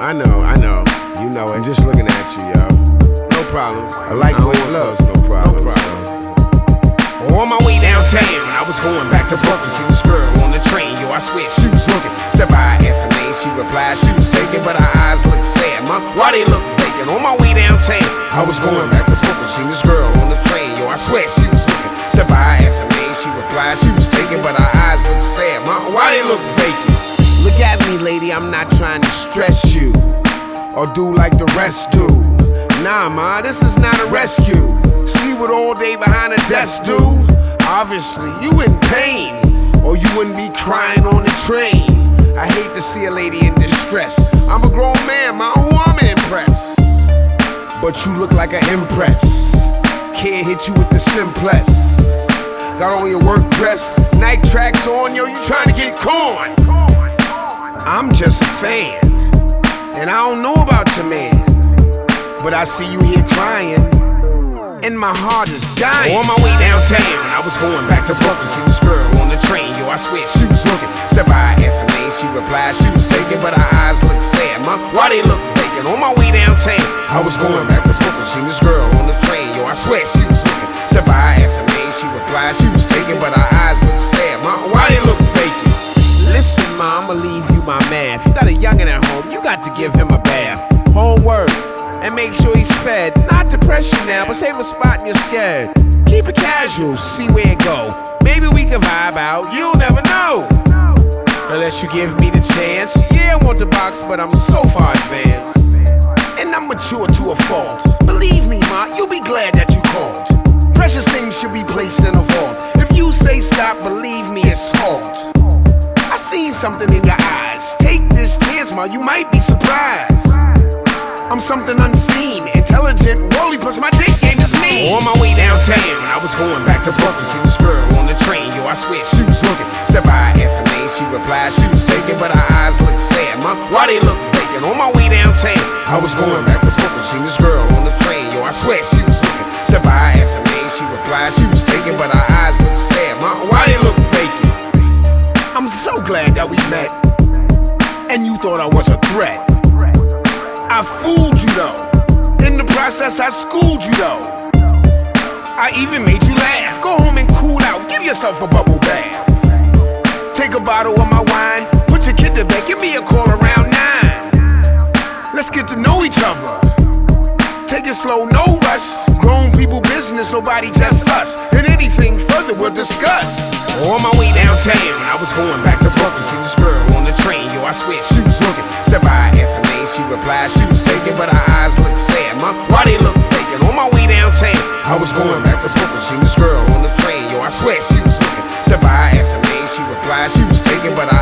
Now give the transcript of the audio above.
I know, I know. You know it. Just looking at you, yo. No problems. I like I what don't love. No problems. no problems. On my way downtown, I was going back to Brooklyn. See this girl on the train, yo. I swear she was looking. Said by her name, she replied she was taken, but her eyes looked sad. Ma, why they look vacant? On my way downtown, I was going back to Brooklyn. See this girl on the train, yo. I swear she was looking. Said by her name, she replied she was taken, but her eyes looked sad. Ma, why they look vacant? At me, lady, I'm not trying to stress you or do like the rest do. Nah, ma, this is not a rescue. See what all day behind a desk do? Obviously, you in pain, or you wouldn't be crying on the train. I hate to see a lady in distress. I'm a grown man, ma, who I'm impress. But you look like an impress. Can't hit you with the simplest. Got on your work dress, night tracks on, yo, you trying to get corn. I'm just a fan. And I don't know about your man, but I see you here crying, and my heart is dying. On my way downtown, I was going back to Brooklyn, see this girl on the train. Yo, I swear she was looking. Said by asked her name, she replied she was taken, but her eyes looked sad. Ma, why they look vacant? On my way downtown, I was going back to Brooklyn, see this girl on the Depression now, but save a spot in your sched. Keep it casual, see where it go. Maybe we can vibe out, you'll never know. Unless you give me the chance. Yeah, I want the box, but I'm so far advanced. And I'm mature to a fault. Believe me, ma, you'll be glad that you called. Precious things should be placed in a vault. If you say stop, believe me, it's halt. I seen something in your eyes. Take this chance, ma, you might be surprised. I'm something unseen, intelligent, worldly, plus my dick game is. On my way downtown, I was going back to Brooklyn, see this girl on the train, yo, I swear she was looking. Said by asked her name, she replied she was taken, but her eyes looked sad. Ma, why they look vacant? On my way downtown, I was going back to Brooklyn, see this girl on the train, yo, I swear she was looking. Said by asked her name, she replied she was taken, but her eyes looked sad. Ma, why they look vacant? I'm so glad that we met. And you thought I was a threat. I fooled you though. In the process, I schooled you though. I even made you laugh. Go home and cool out. Give yourself a bubble bath. Take a bottle of my wine. Put your kid to bed. Give me a call around nine. Let's get to know each other. Take it slow, no rush. Grown people business, nobody just us. And anything further we'll discuss. On my way downtown, I was going back to Brooklyn. See this girl on the train, yo, I swear she was looking. Said by her name, she replied she was taken, but her eyes looked Ma, why they look vacant? On my way downtown, I was going back to Brooklyn. See this girl on the train, yo, I swear she was looking. Said by asked her name, she replied she was taken, but her